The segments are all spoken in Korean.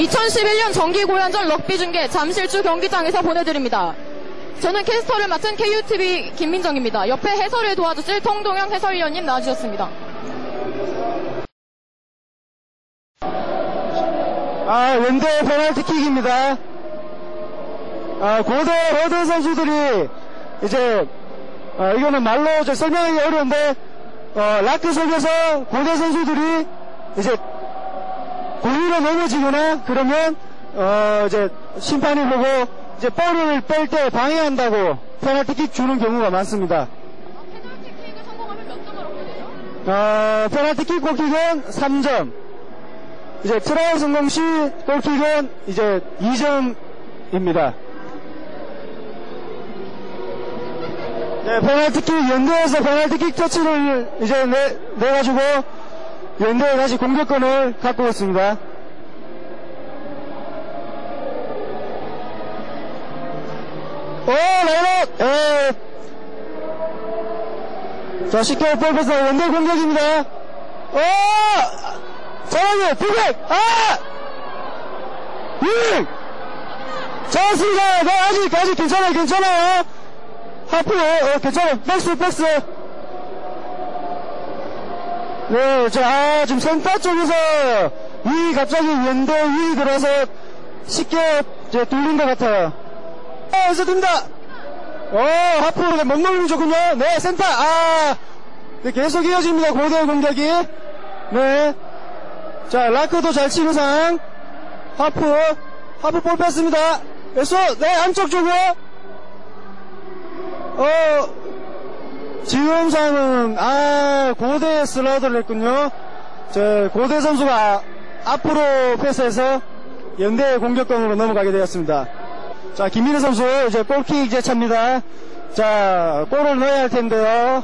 2011년 정기 고연전 럭비 중계 잠실주 경기장에서 보내드립니다. 저는 캐스터를 맡은 KUTV 김민정입니다. 옆에 해설을 도와주실 통동현 해설위원님 나와주셨습니다. 아, 연대 페널티킥입니다. 아, 고대, 고대 선수들이 이제, 어, 이거는 말로 저 설명하기 어려운데, 어, 라크 속에서 고대 선수들이 이제 고의로 넘어지거나 그러면, 어, 이제 심판이 보고 이제 볼을 뺄 때 방해한다고 페널티킥 주는 경우가 많습니다. 페널티킥을 성공하면 몇 점을 얻게 되죠? 어, 페널티킥 골킥은 3점. 이제 트라이 성공 시 골킥은 이제 2점입니다. 네, 페널티킥 연대에서 페널티킥 터치를 이제 내, 내가지고 연대에 다시 공격권을 갖고 있습니다. 오, 라인아웃! 에, 자, 쉽게 볼에서 연대 공격입니다. 오! 잠깐만요, 풀백! 아! 윙! 좋습니다. 네, 아직, 아직 괜찮아요, 괜찮아요. 하프, 어, 괜찮아요. backs, backs. 네, 자, 아, 지금 센터 쪽에서 위, 갑자기 연대 위 들어서 쉽게 이제 뚫린 것 같아요. 어, 여기서 됩니다. 어, 하프, 네, 먹먹이 좋군요. 네, 센터, 아, 네, 계속 이어집니다. 고대 공격이. 네. 자, 라크도 잘 치는 상황. 하프, 하프 볼 뺐습니다. 됐어, 네, 안쪽 쪽으로. 어, 지금 상은, 아, 고대 슬라이드를 했군요. 저, 고대 선수가 앞으로 패스해서 연대 공격권으로 넘어가게 되었습니다. 자, 김민혜 선수, 이제 골킥 이제 찹니다. 자, 골을 넣어야 할 텐데요.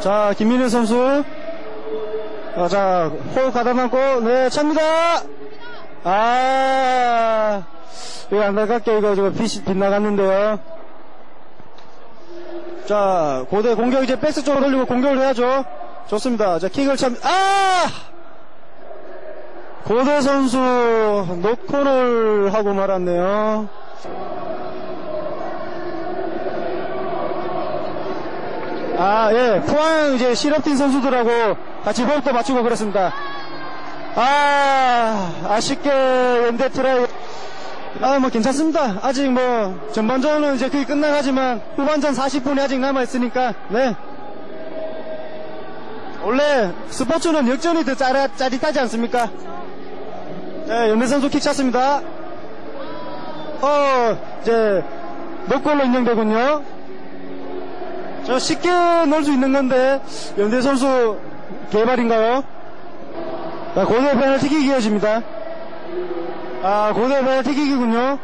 자, 김민혜 선수. 어, 자, 호흡 가다듬고, 네, 찹니다! 아, 이거 안타깝게 이거 지금 빛이 빗나갔는데요. 자, 고대 공격 이제 백스 쪽으로 돌리고 공격을 해야죠. 좋습니다. 자, 킥을 참, 아! 고대 선수 노코를 하고 말았네요. 아, 예. 포항 이제 실업팀 선수들하고 같이 호흡도 맞추고 그랬습니다. 아, 아쉽게 연대 트라이. 아, 뭐 괜찮습니다. 아직 뭐 전반전은 이제 거의 끝나가지만 후반전 40분이 아직 남아있으니까, 네. 원래 스포츠는 역전이 더 짜릿, 짜릿하지 않습니까? 네, 연대 선수 킥 찼습니다. 어, 이제, 노골로 인정되군요. 저 쉽게 넣을 수 있는 건데, 연대 선수 개발인가요? 자, 고대 페널티킥 이어집니다. 아, 고대 페널티킥이군요.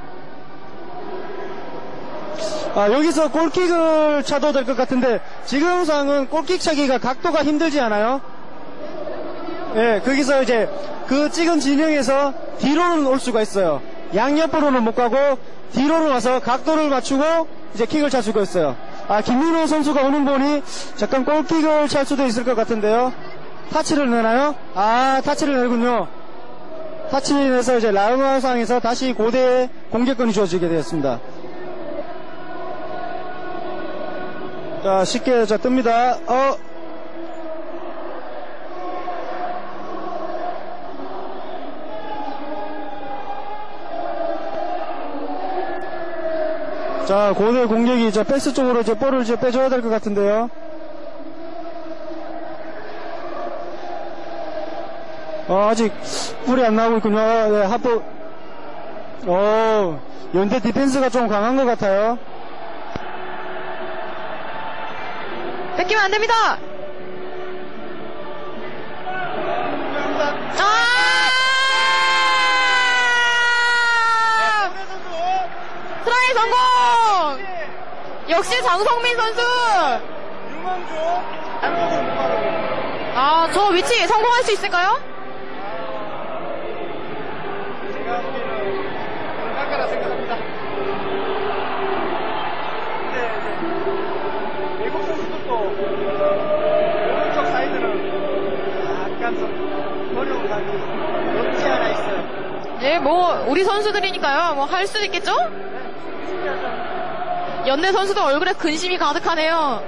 아, 여기서 골킥을 차도 될 것 같은데, 지금 상은 골킥 차기가 각도가 힘들지 않아요? 예, 거기서 이제 그 찍은 진영에서 뒤로는 올 수가 있어요. 양옆으로는 못 가고 뒤로는 와서 각도를 맞추고 이제 킥을 찰 수가 있어요. 아, 김민호 선수가 오는 보니 잠깐 골킥을 찰 수도 있을 것 같은데요. 타치를 내나요? 아, 타치를 내군요. 타치를 내서 이제 라운드 상에서 다시 고대 공격권이 주어지게 되었습니다. 자, 쉽게 자 뜹니다. 어, 자, 고대 공격이 이제 패스 쪽으로 이제 볼을 이제 빼줘야 될 것 같은데요. 어, 아직 불이 안 나오고 있군요. 네, 하프. 어, 연대 디펜스가 좀 강한 것 같아요. 뺏기면 안 됩니다! 아! 트라이 성공! 역시 장성민 선수! 아, 저 위치 성공할 수 있을까요? 제가 보기에는 생각합니다. 근데 이제 외국 선수들도 오른쪽 사이드는 약간 좀 어려운 문제 하나 있어요. 예, 뭐 우리 선수들이니까요. 뭐 할 수도 있겠죠? 연대 선수들 얼굴에 근심이 가득하네요.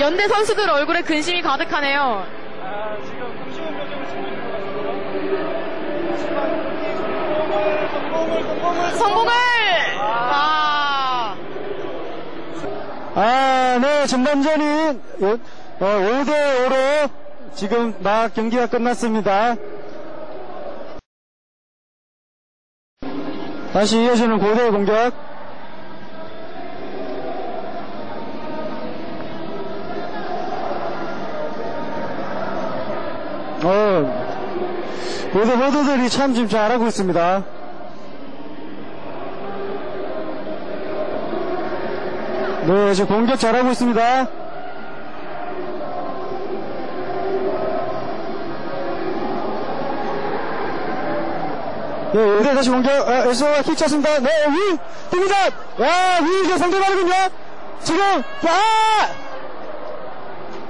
연대 선수들 얼굴에 근심이 가득하네요. 아, 지금 금시원 표정을 짓고 있는 것 같아요. 하지만 성공을! 아, 아, 네, 전반전이 어, 5대 5로 지금 막 경기가 끝났습니다. 다시 이어지는 고대 공격. 어, 고대 호드들이 참 지금 잘하고 있습니다. 네, 지금 공격 잘하고 있습니다. 네, 네, 다시 공격, 아, 에스오가 킥 찼습니다. 네, 위, 뜹니다! 와, 위, 이제 상대방이군요! 지금, 아!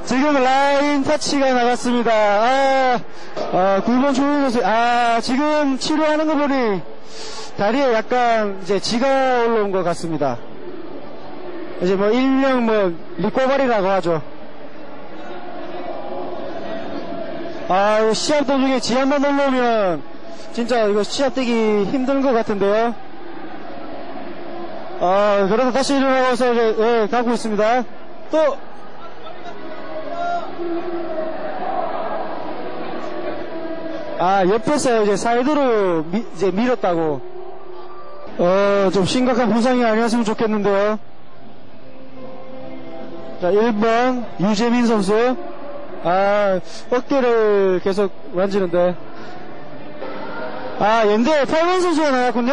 지금 라인 터치가 나갔습니다. 아, 아 9번 조윤 선수, 아, 지금 치료하는 거 보니 다리에 약간 이제 지가 올라온 것 같습니다. 이제 뭐 일명 뭐 리꼬발이라고 하죠. 아, 시합 도중에 지한번 올라오면 진짜 이거 시합 뛰기 힘든 것 같은데요. 아, 그래도 다시 일어나서 이제, 예, 가고 있습니다. 또 아, 옆에서 이제 사이드로 미- 이제 밀었다고. 어, 좀 심각한 부상이 아니었으면 좋겠는데요. 자, 1번, 유재민 선수. 아, 어깨를 계속 만지는데. 아, 연대 8번 선수가 나왔군요.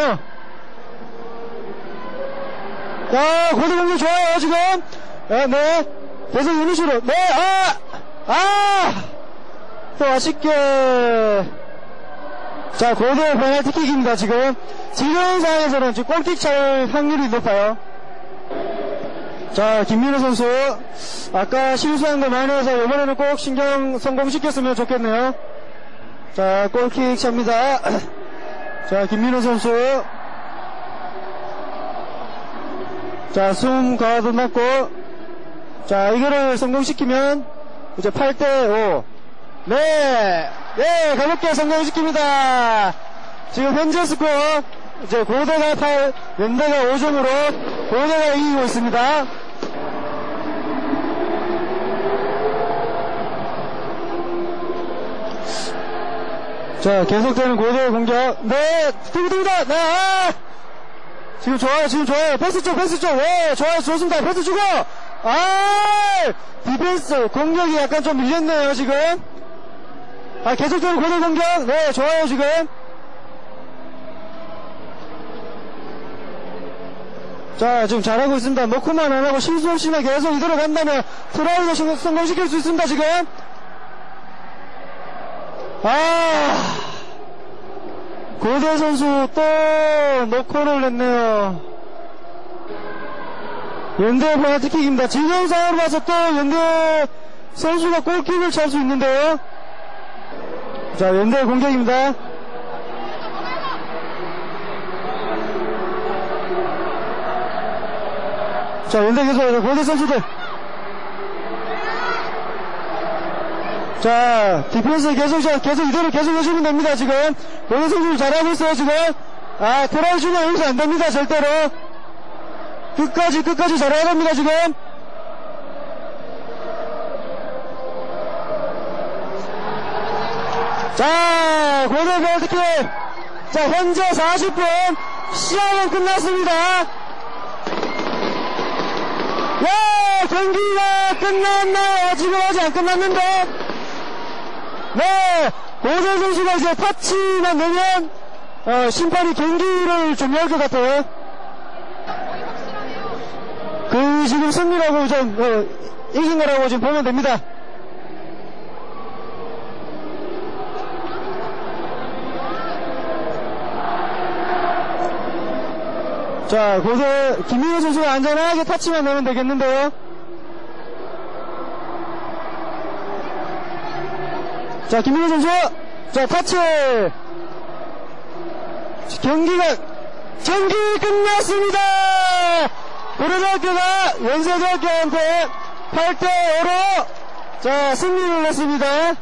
야, 고대 공격 좋아요, 지금. 아, 네. 계속 유니시로. 네, 아! 아! 또 아쉽게. 자, 고대 페널티킥입니다, 지금. 지금 상황에서는 지금 골킥 찰 확률이 높아요. 자, 김민호 선수. 아까 실수한 거 많이 해서 이번에는 꼭 신경 성공시켰으면 좋겠네요. 자, 골킥 찹니다. 자, 김민호 선수. 자, 숨 가도 났고. 자, 이거를 성공시키면 이제 8대5. 네! 네, 가볍게 성공시킵니다. 지금 현재 스코어, 이제 고대가 8, 연대가 5점으로 고대가 이기고 있습니다. 자, 계속되는 고대의 공격. 네, 두구두구다! 네, 아! 지금 좋아요, 지금 좋아요. 패스 쪽, 패스 쪽. 네, 좋아요, 좋습니다. 패스 주고! 아! 디펜스, 공격이 약간 좀 밀렸네요, 지금. 아, 계속되는 고대 공격. 네, 좋아요, 지금. 자, 지금 잘하고 있습니다. 노크온만 안 하고 실수 없이만 계속 이대로 간다면 트라이도 신- 성공시킬 수 있습니다, 지금. 아, 고대 선수 또 노크를 냈네요. 연대 페널티킥입니다. 지금 상황으로 봐서 또 연대 선수가 골킥을 찰 수 있는데요. 자, 연대 공격입니다. 자, 연대 계속 고대 선수들. 자, 디펜스 계속, 계속 이대로 계속 해주면 됩니다, 지금. 고대 선수들 잘하고 있어요, 지금. 아, 주면 여기서 안 됩니다, 절대로. 끝까지, 끝까지 잘해야 됩니다, 지금. 자, 고대 페널티킥. 자, 현재 40분. 시합은 끝났습니다. 야, 경기가 끝났나요? 지금 아직 안 끝났는데. 네, 고대 선수가 이제 터치만 내면, 어, 심판이 경기를 종료할 것 같아요. 그, 지금 승리라고 좀, 어, 이긴 거라고 지금 보면 됩니다. 자, 고대 김민호 선수가 안전하게 터치만 내면 되겠는데요. 자, 김민호 선수. 자, 터치. 경기가, 경기 끝났습니다! 고려대학교가 연세대학교한테 8대5로 자, 승리를 했습니다.